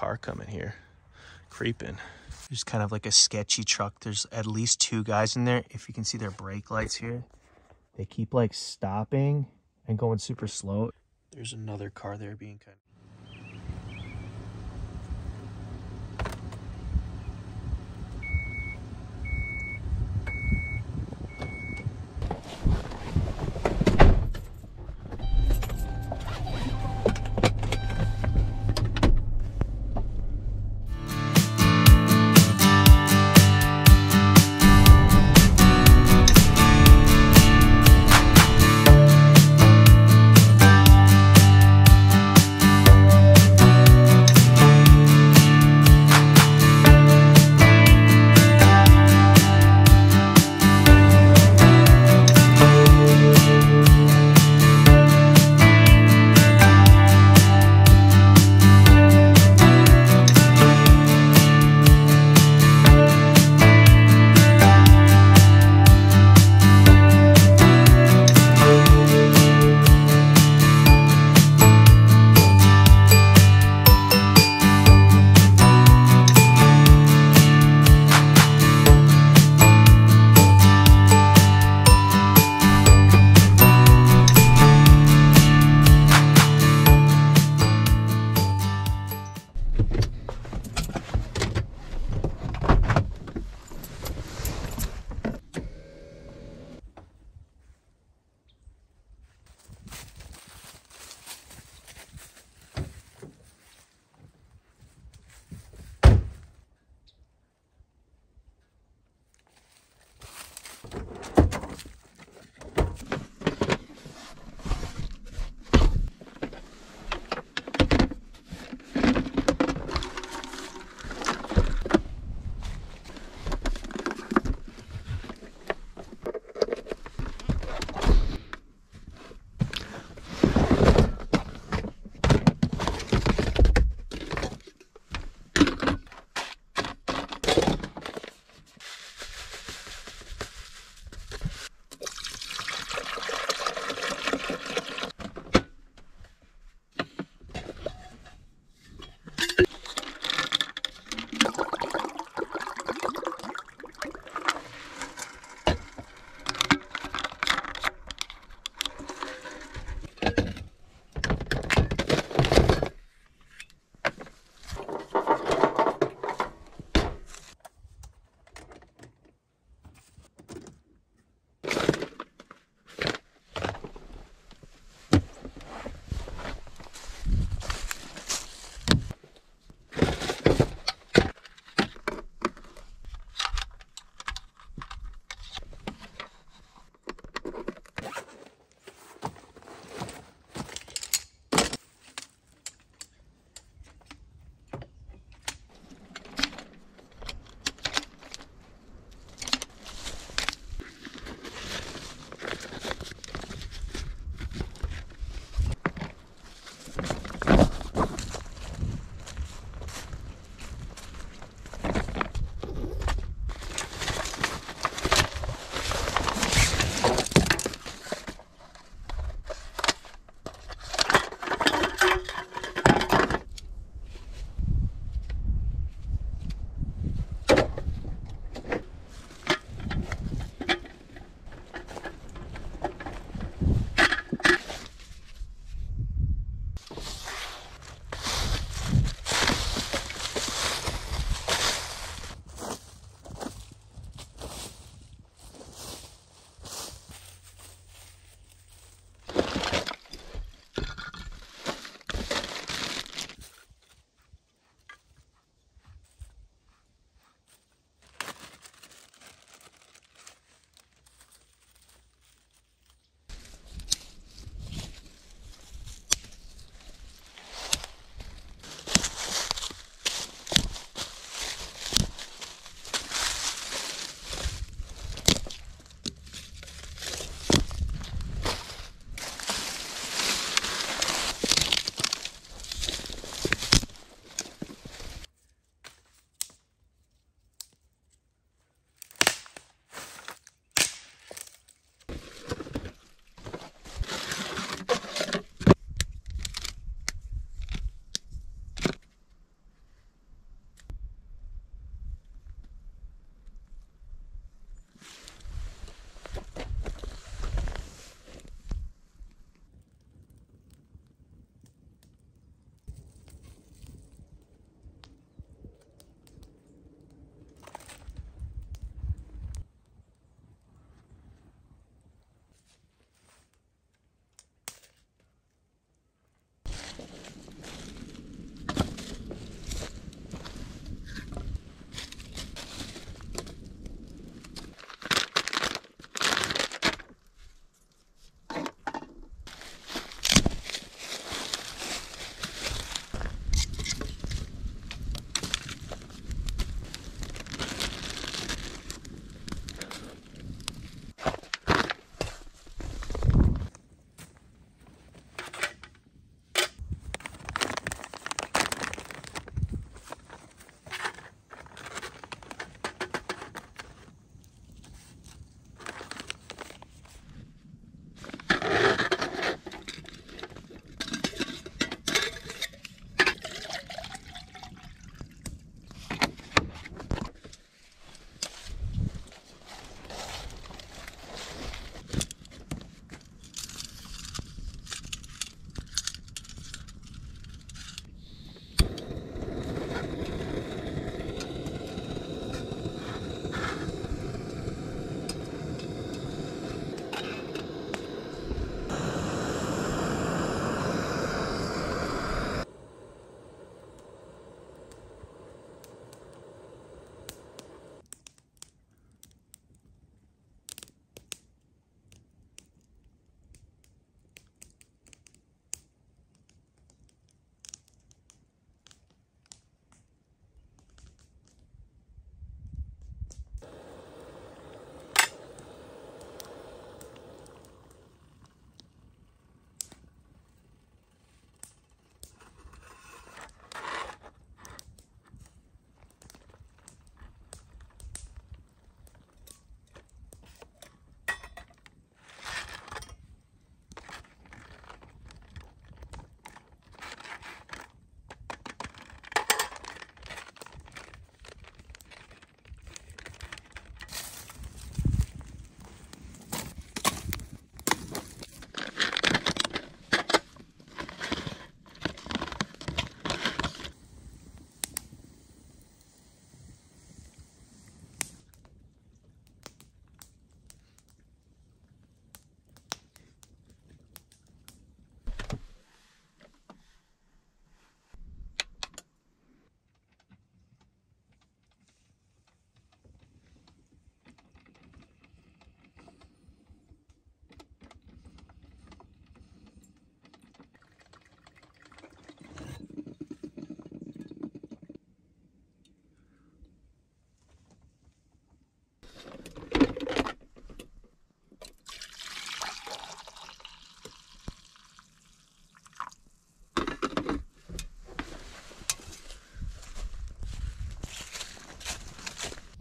car coming here, creeping. There's kind of like a sketchy truck. There's at least two guys in there. If you can see their brake lights here, they keep like stopping and going super slow. There's another car there being kind of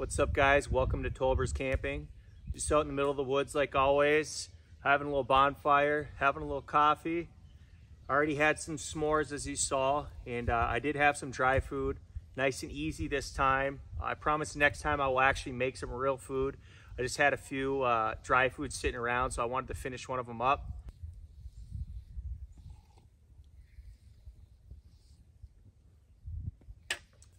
What's up guys? Welcome to Tolbers Camping. Just out in the middle of the woods like always, having a little bonfire, having a little coffee. Already had some s'mores as you saw, and uh, I did have some dry food. Nice and easy this time. I promise next time I will actually make some real food. I just had a few uh, dry foods sitting around, so I wanted to finish one of them up.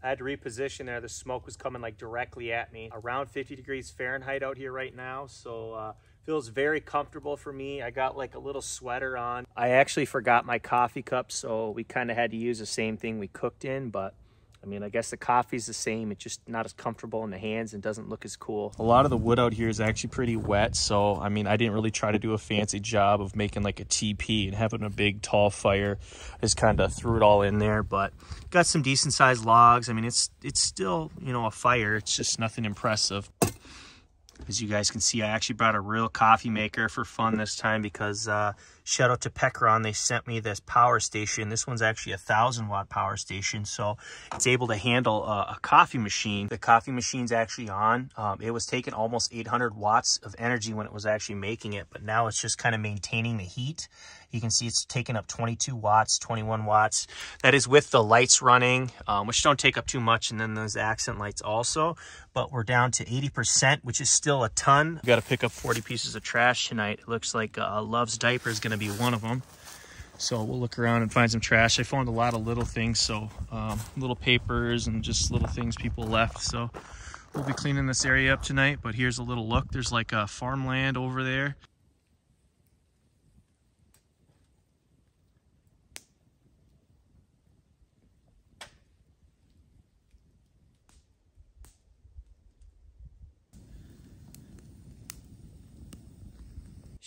I had to reposition there. The smoke was coming like directly at me. Around 50 degrees Fahrenheit out here right now. So uh, feels very comfortable for me. I got like a little sweater on. I actually forgot my coffee cup. So we kind of had to use the same thing we cooked in, but I mean, I guess the coffee's the same. It's just not as comfortable in the hands and doesn't look as cool. A lot of the wood out here is actually pretty wet. So, I mean, I didn't really try to do a fancy job of making like a TP and having a big tall fire. I just kind of threw it all in there, but got some decent sized logs. I mean, it's, it's still, you know, a fire. It's just nothing impressive. As you guys can see, I actually brought a real coffee maker for fun this time because uh, shout out to Pecron. They sent me this power station. This one's actually a thousand watt power station. So it's able to handle a coffee machine. The coffee machine's actually on. Um, it was taking almost 800 watts of energy when it was actually making it, but now it's just kind of maintaining the heat you can see it's taking up 22 watts, 21 watts. That is with the lights running, um, which don't take up too much, and then those accent lights also. But we're down to 80%, which is still a ton. Got to pick up 40 pieces of trash tonight. It looks like uh, Luvs Diaper is going to be one of them. So we'll look around and find some trash. I found a lot of little things, so um, little papers and just little things people left. So we'll be cleaning this area up tonight, but here's a little look. There's like a farmland over there.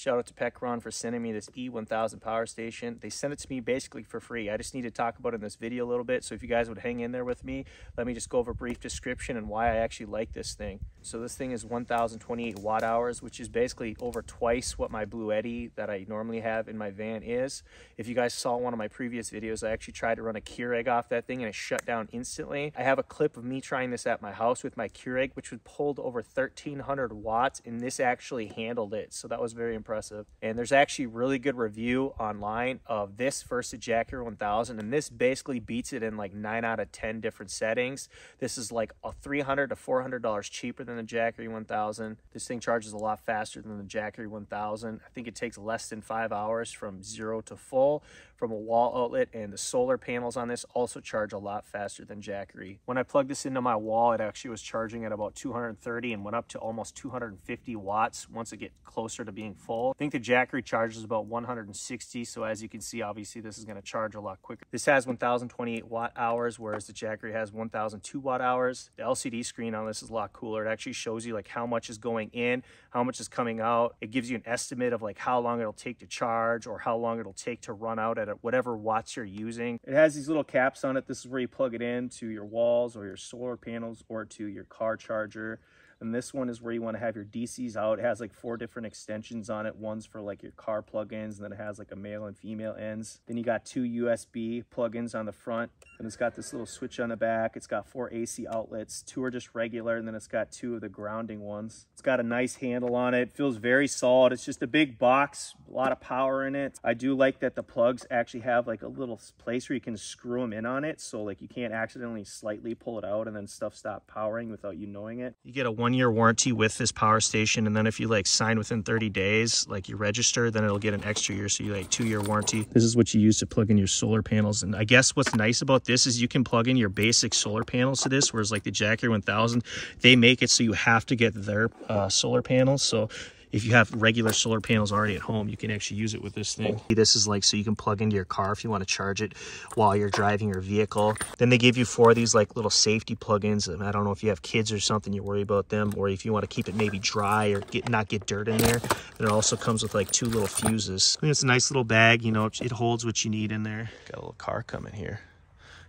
Shout out to Pecron for sending me this E1000 power station. They sent it to me basically for free. I just need to talk about it in this video a little bit. So if you guys would hang in there with me, let me just go over a brief description and why I actually like this thing. So this thing is 1028 watt hours, which is basically over twice what my Bluetti that I normally have in my van is. If you guys saw one of my previous videos, I actually tried to run a Keurig off that thing and it shut down instantly. I have a clip of me trying this at my house with my Keurig, which would pulled over 1300 watts and this actually handled it. So that was very impressive impressive. And there's actually really good review online of this versus Jackery 1000. And this basically beats it in like 9 out of 10 different settings. This is like a 300 to $400 cheaper than the Jackery 1000. This thing charges a lot faster than the Jackery 1000. I think it takes less than five hours from zero to full from a wall outlet and the solar panels on this also charge a lot faster than Jackery. When I plugged this into my wall, it actually was charging at about 230 and went up to almost 250 watts once it get closer to being full. I think the Jackery charges about 160, so as you can see, obviously this is gonna charge a lot quicker. This has 1028 watt hours, whereas the Jackery has 1002 watt hours. The LCD screen on this is a lot cooler. It actually shows you like how much is going in, how much is coming out. It gives you an estimate of like how long it'll take to charge or how long it'll take to run out at a whatever watts you're using. It has these little caps on it. This is where you plug it in to your walls or your solar panels or to your car charger. And this one is where you want to have your DCs out. It has like four different extensions on it. One's for like your car plugins, and then it has like a male and female ends. Then you got two USB plugins on the front, and it's got this little switch on the back. It's got four AC outlets. Two are just regular, and then it's got two of the grounding ones. It's got a nice handle on it. it feels very solid. It's just a big box, a lot of power in it. I do like that the plugs actually have like a little place where you can screw them in on it. So like you can't accidentally slightly pull it out and then stuff stop powering without you knowing it. You get a one year warranty with this power station. And then if you like sign within 30 days, like you register, then it'll get an extra year. So you like two year warranty. This is what you use to plug in your solar panels. And I guess what's nice about this is you can plug in your basic solar panels to this, whereas like the Jackery 1000, they make it so you have to get their uh, solar panels. So if you have regular solar panels already at home, you can actually use it with this thing. This is like so you can plug into your car if you want to charge it while you're driving your vehicle. Then they give you four of these like little safety plugins. I don't know if you have kids or something, you worry about them, or if you want to keep it maybe dry or get not get dirt in there. And it also comes with like two little fuses. I mean, it's a nice little bag, you know, it holds what you need in there. Got a little car coming here,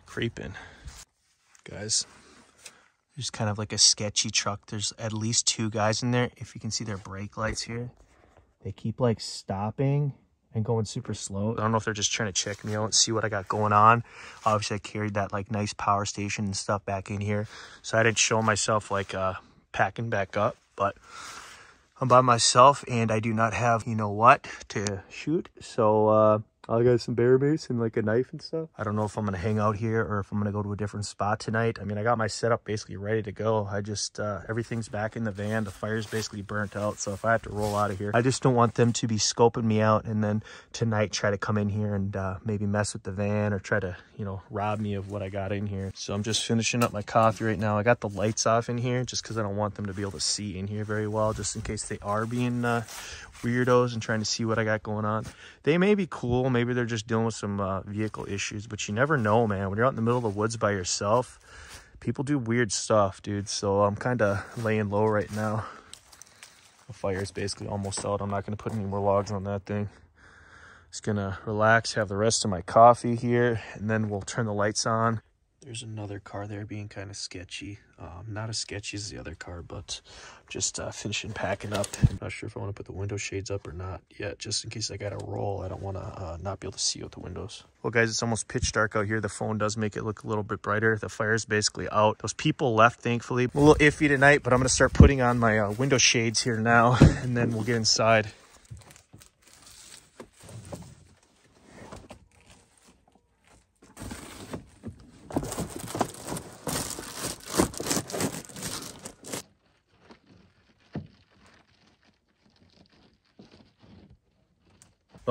creeping. Guys, there's kind of like a sketchy truck. There's at least two guys in there. If you can see their brake lights here, they keep like stopping and going super slow. I don't know if they're just trying to check me out and see what I got going on. Obviously, I carried that like nice power station and stuff back in here. So I didn't show myself like uh, packing back up. But I'm by myself and I do not have, you know what, to shoot. So, uh, I got some bear mace and like a knife and stuff. I don't know if I'm going to hang out here or if I'm going to go to a different spot tonight. I mean, I got my setup basically ready to go. I just, uh, everything's back in the van. The fire's basically burnt out. So if I have to roll out of here, I just don't want them to be scoping me out and then tonight try to come in here and uh, maybe mess with the van or try to, you know, rob me of what I got in here. So I'm just finishing up my coffee right now. I got the lights off in here just because I don't want them to be able to see in here very well, just in case they are being uh, weirdos and trying to see what I got going on. They may be cool. Maybe they're just dealing with some uh, vehicle issues, but you never know, man. When you're out in the middle of the woods by yourself, people do weird stuff, dude. So I'm kind of laying low right now. The fire is basically almost out. I'm not going to put any more logs on that thing. Just going to relax, have the rest of my coffee here, and then we'll turn the lights on. There's another car there being kind of sketchy. Um, not as sketchy as the other car, but just uh, finishing packing up. I'm not sure if I want to put the window shades up or not yet, just in case I got to roll. I don't want to uh, not be able to see out the windows. Well, guys, it's almost pitch dark out here. The phone does make it look a little bit brighter. The fire's basically out. Those people left, thankfully. A little iffy tonight, but I'm going to start putting on my uh, window shades here now, and then we'll get inside.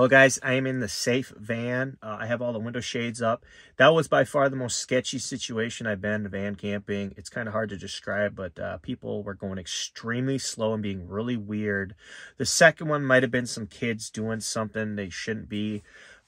Well, guys, I am in the safe van. Uh, I have all the window shades up. That was by far the most sketchy situation I've been van camping. It's kind of hard to describe, but uh, people were going extremely slow and being really weird. The second one might have been some kids doing something they shouldn't be.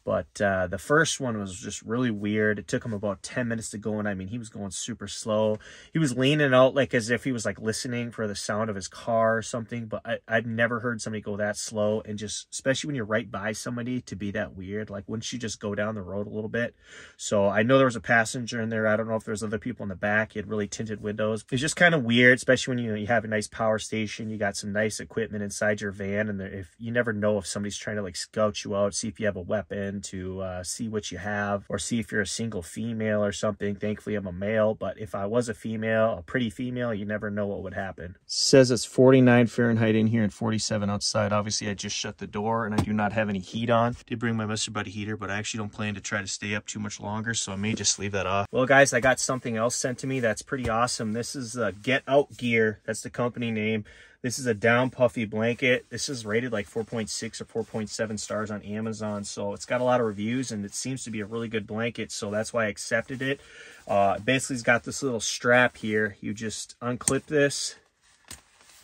But uh, the first one was just really weird. It took him about 10 minutes to go. And I mean, he was going super slow. He was leaning out like as if he was like listening for the sound of his car or something. But I, I've never heard somebody go that slow. And just, especially when you're right by somebody to be that weird. Like, wouldn't you just go down the road a little bit? So I know there was a passenger in there. I don't know if there's other people in the back. He had really tinted windows. It's just kind of weird, especially when you, know, you have a nice power station. You got some nice equipment inside your van. And if you never know if somebody's trying to like scout you out, see if you have a weapon to uh, see what you have or see if you're a single female or something. Thankfully, I'm a male, but if I was a female, a pretty female, you never know what would happen. Says it's 49 Fahrenheit in here and 47 outside. Obviously, I just shut the door and I do not have any heat on. Did bring my Mr. Buddy heater, but I actually don't plan to try to stay up too much longer, so I may just leave that off. Well, guys, I got something else sent to me that's pretty awesome. This is uh, Get Out Gear. That's the company name. This is a down puffy blanket. This is rated like 4.6 or 4.7 stars on Amazon. So it's got a lot of reviews and it seems to be a really good blanket. So that's why I accepted it. Uh, basically, it's got this little strap here. You just unclip this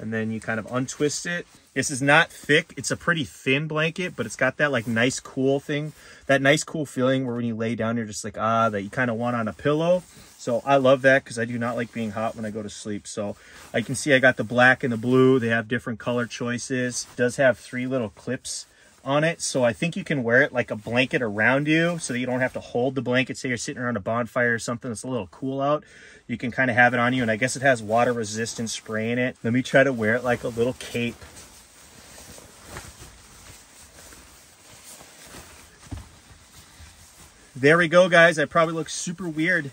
and then you kind of untwist it. This is not thick. It's a pretty thin blanket, but it's got that like nice cool thing, that nice cool feeling where when you lay down, you're just like, ah, that you kind of want on a pillow. So I love that because I do not like being hot when I go to sleep. So I can see I got the black and the blue. They have different color choices. It does have three little clips on it. So I think you can wear it like a blanket around you so that you don't have to hold the blanket. Say you're sitting around a bonfire or something that's a little cool out. You can kind of have it on you. And I guess it has water resistant spray in it. Let me try to wear it like a little cape. There we go, guys. I probably look super weird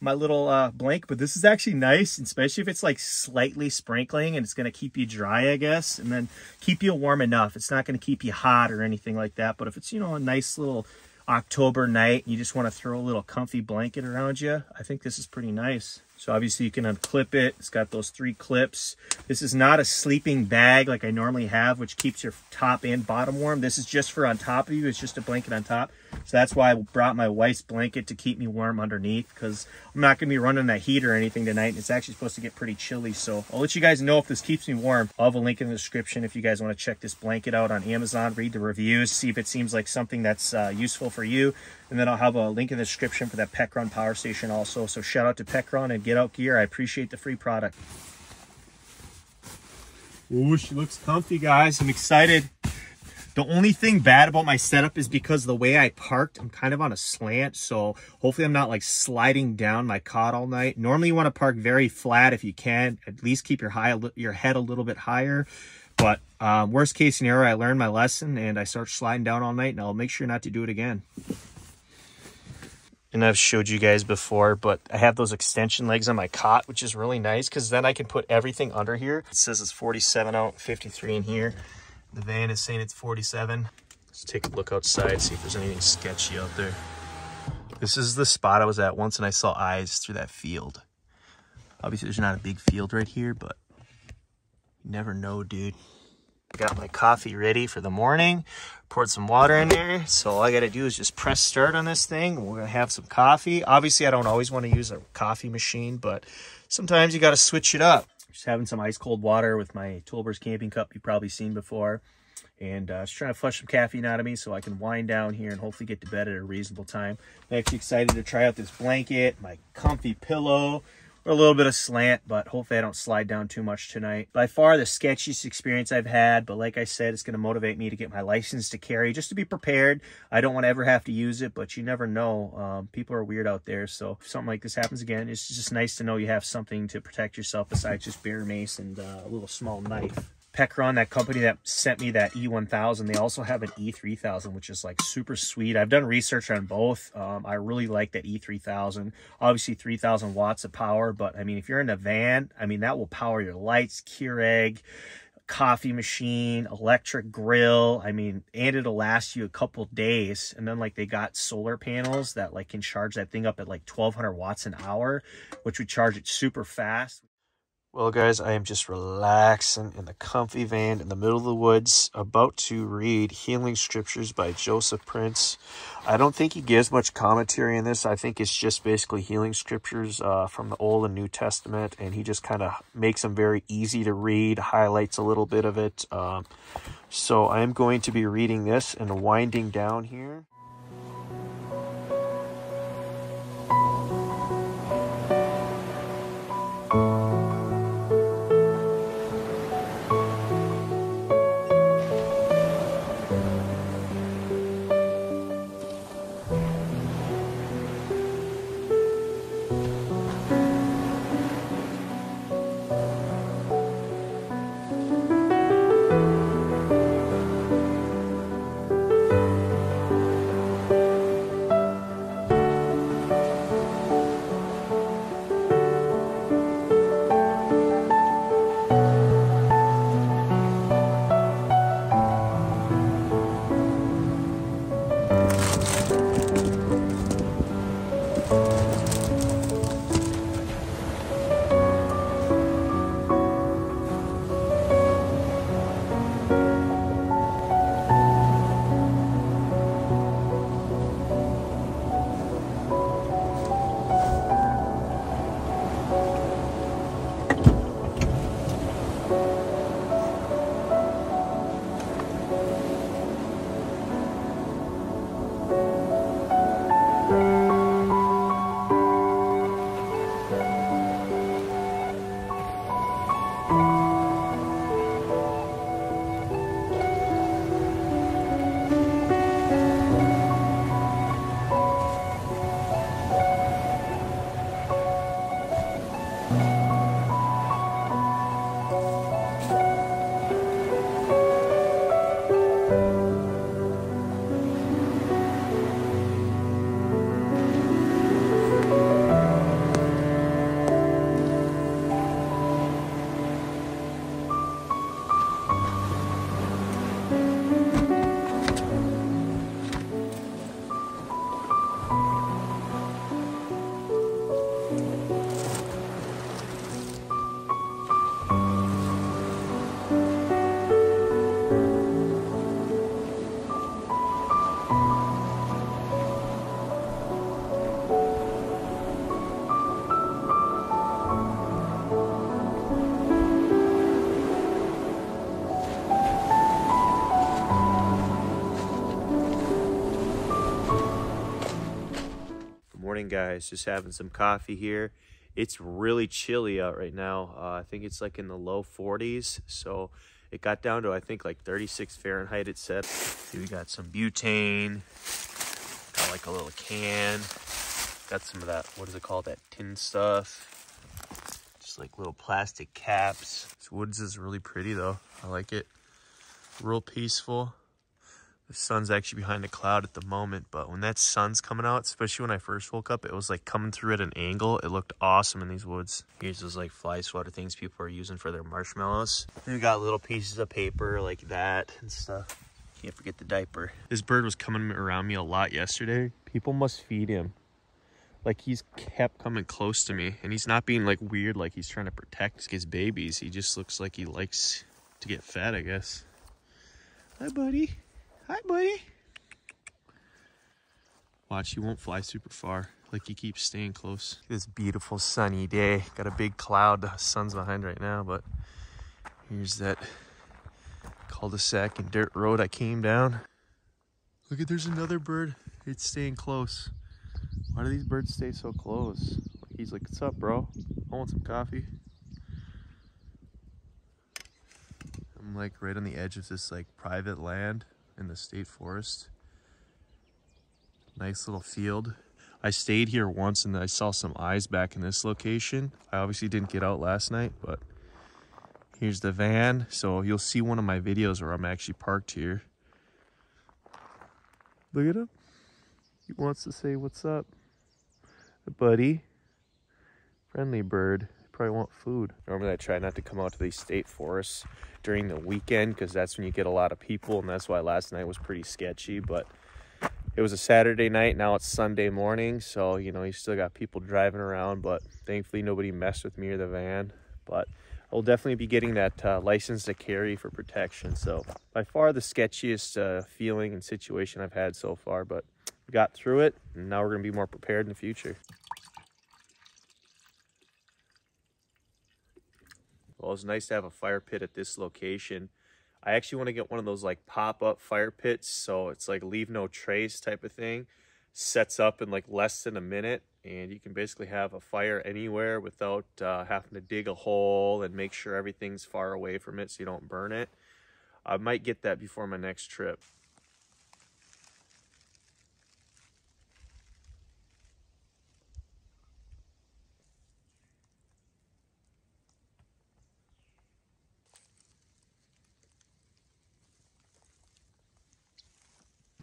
my little uh, blank, but this is actually nice, especially if it's like slightly sprinkling and it's going to keep you dry, I guess, and then keep you warm enough. It's not going to keep you hot or anything like that, but if it's, you know, a nice little October night, you just want to throw a little comfy blanket around you, I think this is pretty nice. So obviously you can unclip it. It's got those three clips. This is not a sleeping bag like I normally have, which keeps your top and bottom warm. This is just for on top of you. It's just a blanket on top. So that's why I brought my wife's blanket to keep me warm underneath because I'm not going to be running that heat or anything tonight. It's actually supposed to get pretty chilly. So I'll let you guys know if this keeps me warm. I'll have a link in the description if you guys want to check this blanket out on Amazon, read the reviews, see if it seems like something that's uh, useful for you. And then I'll have a link in the description for that Pecron power station also. So shout out to Pecron and Get Out Gear. I appreciate the free product. Ooh, she looks comfy, guys. I'm excited. The only thing bad about my setup is because the way I parked, I'm kind of on a slant. So hopefully I'm not like sliding down my cot all night. Normally you want to park very flat if you can. At least keep your, high, your head a little bit higher. But um, worst case scenario, I learned my lesson and I start sliding down all night and I'll make sure not to do it again. And I've showed you guys before, but I have those extension legs on my cot, which is really nice because then I can put everything under here. It says it's 47 out, 53 in here. The van is saying it's 47. Let's take a look outside, see if there's anything sketchy out there. This is the spot I was at once and I saw eyes through that field. Obviously there's not a big field right here, but you never know, dude. I got my coffee ready for the morning. Poured some water in there. So all I got to do is just press start on this thing. We're going to have some coffee. Obviously, I don't always want to use a coffee machine, but sometimes you got to switch it up. Just having some ice cold water with my Tolbers camping cup you've probably seen before. And uh, just trying to flush some caffeine out of me so I can wind down here and hopefully get to bed at a reasonable time. I'm actually excited to try out this blanket, my comfy pillow, a little bit of slant, but hopefully I don't slide down too much tonight. By far the sketchiest experience I've had, but like I said, it's going to motivate me to get my license to carry just to be prepared. I don't want to ever have to use it, but you never know. Um, people are weird out there, so if something like this happens again, it's just nice to know you have something to protect yourself besides just bear mace and uh, a little small knife. Pecron, that company that sent me that E1000, they also have an E3000, which is like super sweet. I've done research on both. Um, I really like that E3000. Obviously 3000 watts of power, but I mean, if you're in a van, I mean, that will power your lights, Keurig, coffee machine, electric grill. I mean, and it'll last you a couple days. And then like they got solar panels that like can charge that thing up at like 1200 watts an hour, which would charge it super fast. Well, guys, I am just relaxing in the comfy van in the middle of the woods, about to read Healing Scriptures by Joseph Prince. I don't think he gives much commentary in this. I think it's just basically healing scriptures uh, from the Old and New Testament, and he just kind of makes them very easy to read, highlights a little bit of it. Um, so I am going to be reading this and winding down here. Morning, guys. Just having some coffee here. It's really chilly out right now. Uh, I think it's like in the low 40s. So it got down to, I think, like 36 Fahrenheit, it said. We got some butane. Got like a little can. Got some of that, what is it called? That tin stuff. Just like little plastic caps. This woods is really pretty, though. I like it. Real peaceful. The sun's actually behind a cloud at the moment, but when that sun's coming out, especially when I first woke up, it was like coming through at an angle. It looked awesome in these woods. Here's those like fly swatter things people are using for their marshmallows. We got little pieces of paper like that and stuff. Can't forget the diaper. This bird was coming around me a lot yesterday. People must feed him. Like he's kept coming close to me and he's not being like weird like he's trying to protect his babies. He just looks like he likes to get fed, I guess. Hi, buddy. Hi, buddy. Watch, he won't fly super far. Like he keeps staying close. This beautiful sunny day. Got a big cloud. The sun's behind right now, but here's that cul-de-sac and dirt road I came down. Look at, there's another bird. It's staying close. Why do these birds stay so close? He's like, what's up, bro? I want some coffee. I'm like right on the edge of this like private land in the state forest. Nice little field. I stayed here once and I saw some eyes back in this location. I obviously didn't get out last night, but here's the van. So you'll see one of my videos where I'm actually parked here. Look at him. He wants to say what's up. Buddy. Friendly bird. Probably want food. Normally I try not to come out to these state forests during the weekend because that's when you get a lot of people and that's why last night was pretty sketchy. But it was a Saturday night. Now it's Sunday morning. So, you know, you still got people driving around, but thankfully nobody messed with me or the van. But I'll definitely be getting that uh, license to carry for protection. So by far the sketchiest uh, feeling and situation I've had so far, but got through it and now we're going to be more prepared in the future. Well, it's nice to have a fire pit at this location. I actually want to get one of those like pop-up fire pits. So it's like leave no trace type of thing. Sets up in like less than a minute. And you can basically have a fire anywhere without uh, having to dig a hole and make sure everything's far away from it so you don't burn it. I might get that before my next trip.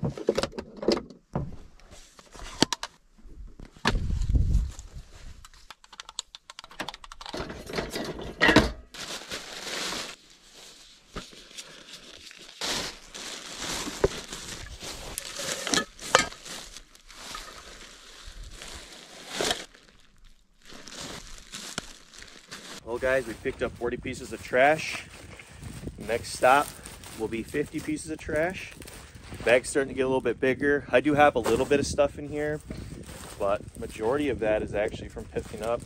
Well guys, we picked up 40 pieces of trash. Next stop will be 50 pieces of trash. Bag's starting to get a little bit bigger. I do have a little bit of stuff in here, but majority of that is actually from picking up.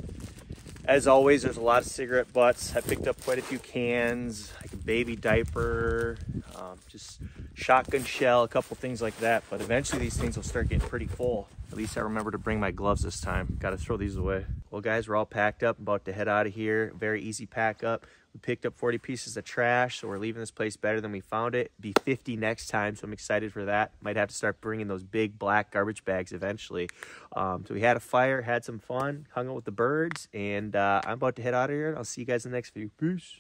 As always, there's a lot of cigarette butts. I picked up quite a few cans, like a baby diaper, um, just shotgun shell, a couple things like that. But eventually these things will start getting pretty full. At least I remember to bring my gloves this time. Got to throw these away. Well, guys, we're all packed up, about to head out of here. Very easy pack up. Picked up 40 pieces of trash, so we're leaving this place better than we found it. Be 50 next time, so I'm excited for that. Might have to start bringing those big black garbage bags eventually. Um, so we had a fire, had some fun, hung out with the birds, and uh, I'm about to head out of here. I'll see you guys in the next video. Peace.